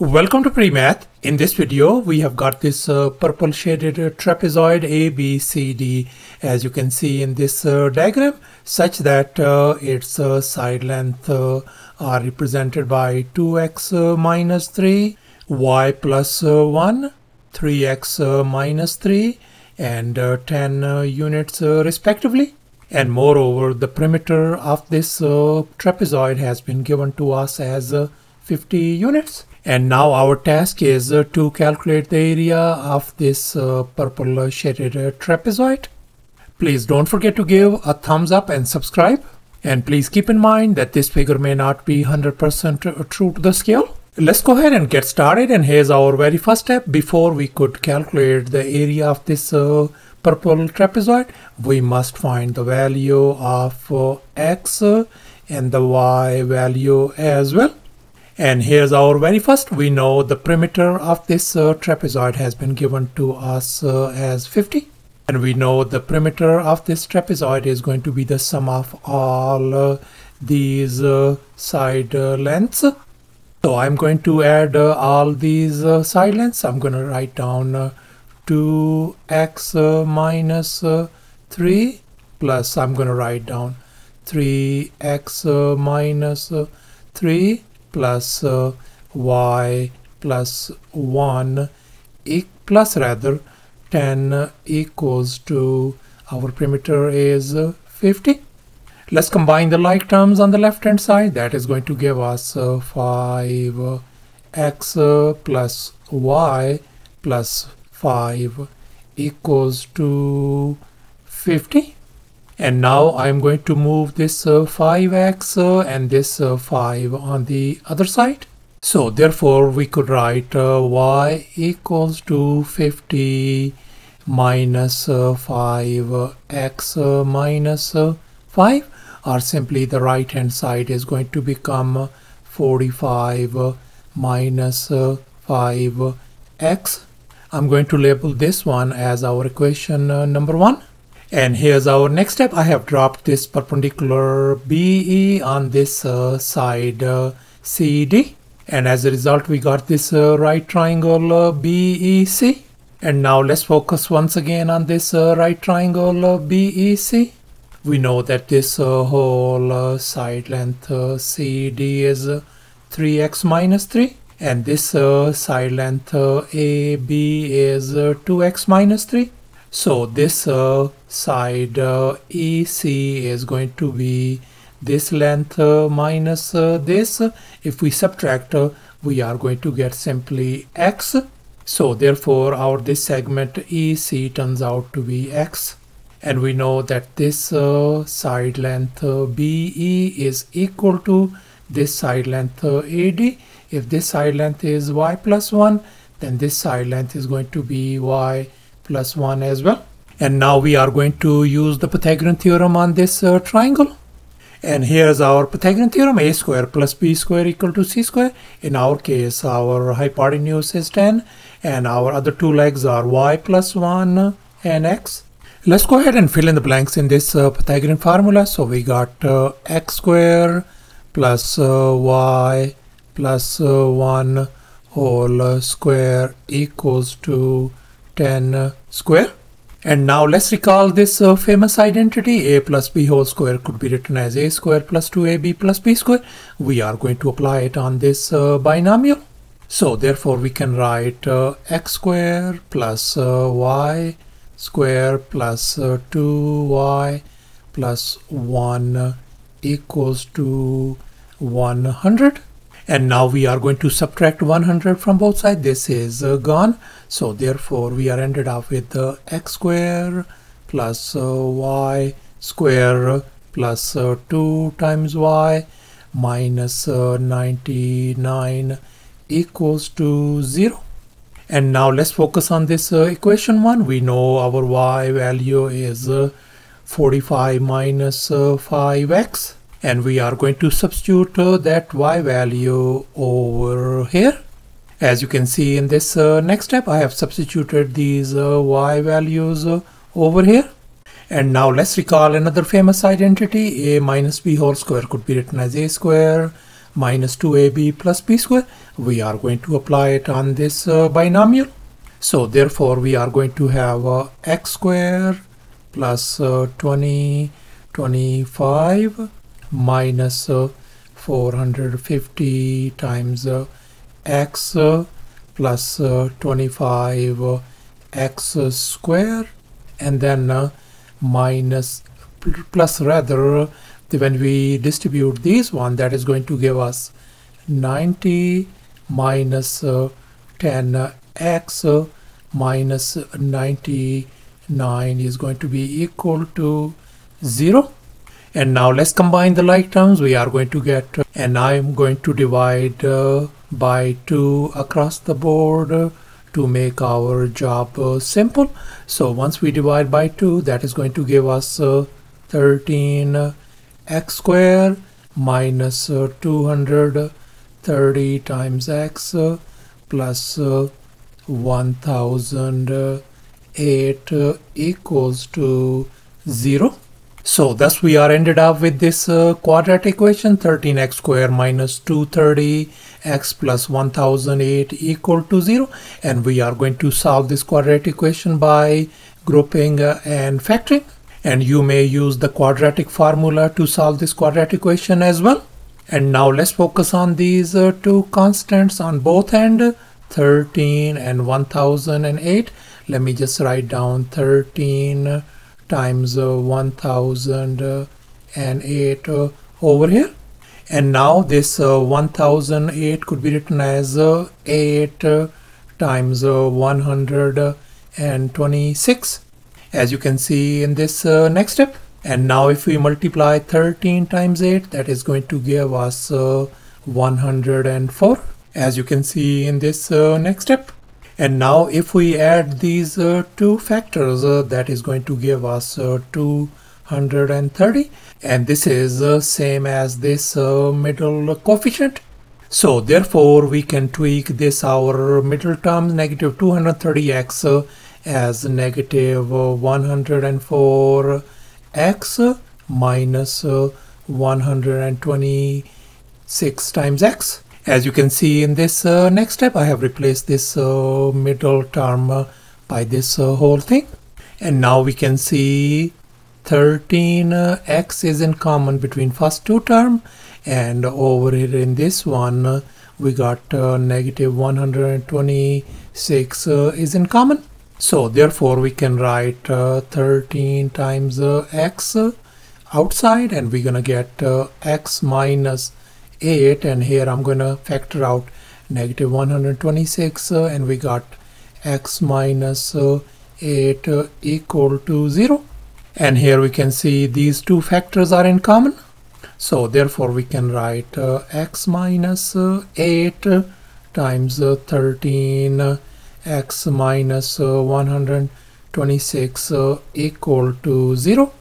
Welcome to PreMath. In this video, we have got this uh, purple shaded uh, trapezoid A, B, C, D as you can see in this uh, diagram such that uh, its uh, side length uh, are represented by 2x minus 3, y plus 1, 3x minus 3 and 10 units respectively. And moreover, the perimeter of this trapezoid has been given to us as 50 units. And now our task is uh, to calculate the area of this uh, purple shaded uh, trapezoid. Please don't forget to give a thumbs up and subscribe. And please keep in mind that this figure may not be 100% true to the scale. Let's go ahead and get started and here's our very first step. Before we could calculate the area of this uh, purple trapezoid, we must find the value of uh, x and the y value as well. And here's our very first. We know the perimeter of this uh, trapezoid has been given to us uh, as 50. And we know the perimeter of this trapezoid is going to be the sum of all uh, these uh, side uh, lengths. So I'm going to add uh, all these side lengths. I'm going to write down 2x minus 3 plus I'm going to write down 3x minus 3 plus uh, y plus 1 e plus rather 10 equals to our perimeter is 50 let's combine the like terms on the left hand side. That is going to give us uh, 5 x plus y plus 5 equals to 50 and now I'm going to move this uh, 5x uh, and this uh, 5 on the other side. So therefore we could write uh, y equals to 50 minus 5x uh, uh, minus 5 or simply the right hand side is going to become 45 minus 5x. I'm going to label this one as our equation number one. And here's our next step. I have dropped this perpendicular BE on this uh, side uh, CD. And as a result, we got this uh, right triangle uh, BEC. And now let's focus once again on this uh, right triangle uh, BEC. We know that this whole side length CD is 3x minus 3 and this side length AB is 2x minus 3 so this uh, side uh, EC is going to be this length uh, minus uh, this. If we subtract, uh, we are going to get simply x. So therefore our this segment EC turns out to be x. And we know that this uh, side length BE is equal to this side length AD. If this side length is y plus 1, then this side length is going to be y plus 1 as well. And now we are going to use the Pythagorean theorem on this uh, triangle. And here's our Pythagorean theorem, a square plus b square equal to c square. In our case, our hypotenuse is 10 and our other two legs are y plus 1 and x. Let's go ahead and fill in the blanks in this uh, Pythagorean formula. So we got uh, x square plus uh, y plus uh, 1 whole square equals to 10 square. And now let's recall this uh, famous identity a plus b whole square could be written as a square plus 2ab plus b square. We are going to apply it on this uh, binomial. So therefore we can write uh, x square plus uh, y square plus 2y uh, plus 1 equals to 100 and now we are going to subtract 100 from both sides. This is uh, gone. So therefore we are ended up with uh, x square plus uh, y square plus, uh, 2 times y minus, uh, 99 equals to 0 and now let's focus on this uh, equation one. We know our y value is 45 minus 5x and we are going to substitute uh, that y value over here. As you can see in this uh, next step I have substituted these uh, y values uh, over here. And now let's recall another famous identity a minus b whole square could be written as a square minus 2ab plus b square. We are going to apply it on this uh, binomial. So therefore we are going to have uh, x square plus uh, 20, 25 minus uh, 450 times uh, x uh, plus 25 x square and then minus plus rather when we distribute this one that is going to give us 90 minus, uh, 10x uh, minus 99 is going to be equal to 0 and now let's combine the like terms we are going to get uh, and I'm going to divide uh, by 2 across the board uh, to make our job uh, simple so once we divide by 2 that is going to give us 13 x square minus 200 30 times x uh, plus uh, 1008 uh, equals to 0. So thus we are ended up with this uh, quadratic equation 13x square minus 230x plus 1008 equal to 0 and we are going to solve this quadratic equation by grouping uh, and factoring and you may use the quadratic formula to solve this quadratic equation as well. And now let's focus on these uh, two constants on both end 13 and 1008. Let me just write down 13 times uh, 1008 uh, over here. And now this uh, 1008 could be written as uh, 8 uh, times 126 as you can see in this next step. And now if we multiply 13 times 8, that is going to give us uh, 104, as you can see in this uh, next step. And now if we add these uh, two factors, uh, that is going to give us uh, 230. And this is uh, same as this middle coefficient. So therefore we can tweak this our middle term negative 230x as negative 104 x minus 126 times x. As you can see in this uh, next step, I have replaced this uh, middle term uh, by this uh, whole thing. And now we can see 13x is in common between first two term and over here in this one uh, we got uh, negative 126 is in common so therefore we can write uh, 13 times uh, x outside and we're gonna get uh, x minus 8 and here I'm gonna factor out negative 126 uh, and we got x minus, uh, 8 uh, equal to 0 and here we can see these two factors are in common. So therefore we can write x minus, 8 times 13 x minus, uh, 126 uh, equal to 0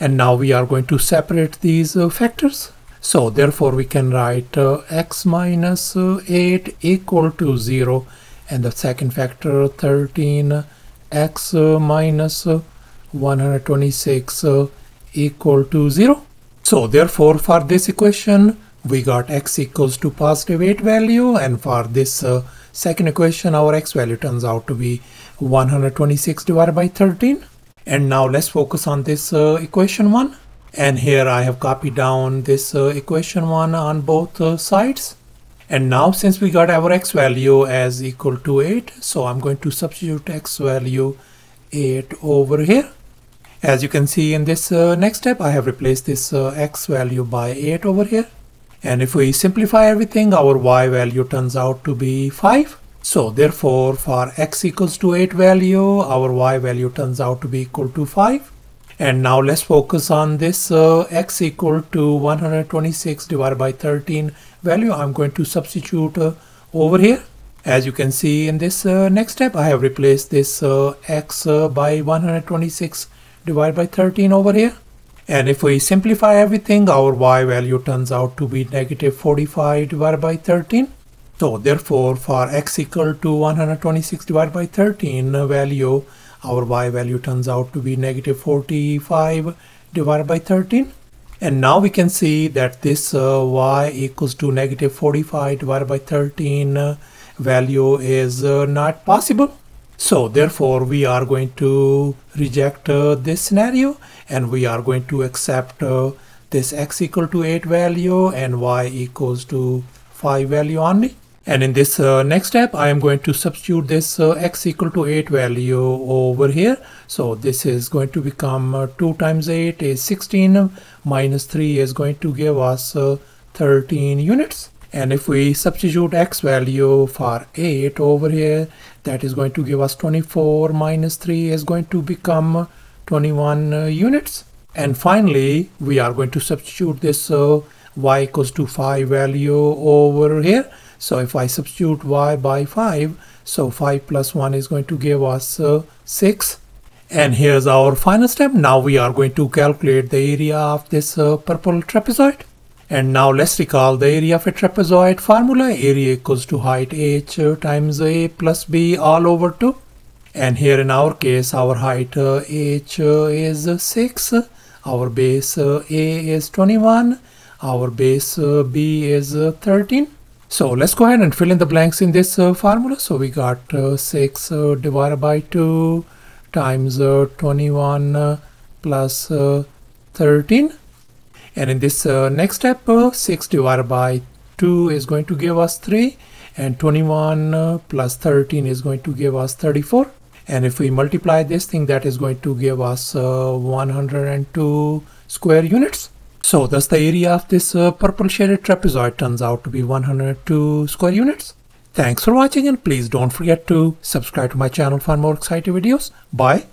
and now we are going to separate these uh, factors so therefore we can write uh, x minus uh, 8 equal to 0 and the second factor 13 x uh, minus 126 equal to 0 so therefore for this equation we got x equals to positive 8 value. And for this uh, second equation our x value turns out to be 126 divided by 13 and now let's focus on this uh, equation one and here I have copied down this uh, equation one on both uh, sides and now since we got our x value as equal to 8 so I'm going to substitute x value 8 over here as you can see in this uh, next step I have replaced this uh, x value by 8 over here and if we simplify everything, our y value turns out to be 5. So therefore, for x equals to 8 value, our y value turns out to be equal to 5. And now let's focus on this uh, x equal to 126 divided by 13 value. I'm going to substitute uh, over here. As you can see in this uh, next step, I have replaced this uh, x uh, by 126 divided by 13 over here. And if we simplify everything, our y value turns out to be negative 45 divided by 13. So therefore, for x equal to 126 divided by 13 value, our y value turns out to be negative 45 divided by 13. And now we can see that this uh, y equals to negative 45 divided by 13 uh, value is uh, not possible. So therefore we are going to reject uh, this scenario and we are going to accept uh, this x equal to 8 value and y equals to 5 value only. And in this uh, next step, I am going to substitute this uh, x equal to 8 value over here. So this is going to become uh, 2 times 8 is 16 minus 3 is going to give us uh, 13 units. And if we substitute x value for 8 over here, that is going to give us 24 minus 3 is going to become 21 uh, units. And finally, we are going to substitute this uh, y equals to 5 value over here. So if I substitute y by 5, so 5 plus 1 is going to give us uh, 6. And here's our final step. Now we are going to calculate the area of this uh, purple trapezoid. And now let's recall the area of a trapezoid formula. Area equals to height h times a plus b all over 2. And here in our case, our height uh, h is 6. Our base uh, a is 21. Our base uh, b is 13. So let's go ahead and fill in the blanks in this uh, formula. So we got uh, 6 uh, divided by 2 times uh, 21 uh, plus, uh, 13. And in this next step, 6 divided by 2 is going to give us 3 and 21 plus 13 is going to give us 34. And if we multiply this thing, that is going to give us 102 square units. So thus the area of this uh, purple shaded trapezoid turns out to be 102 square units. Thanks for watching and please don't forget to subscribe to my channel for more exciting videos. Bye.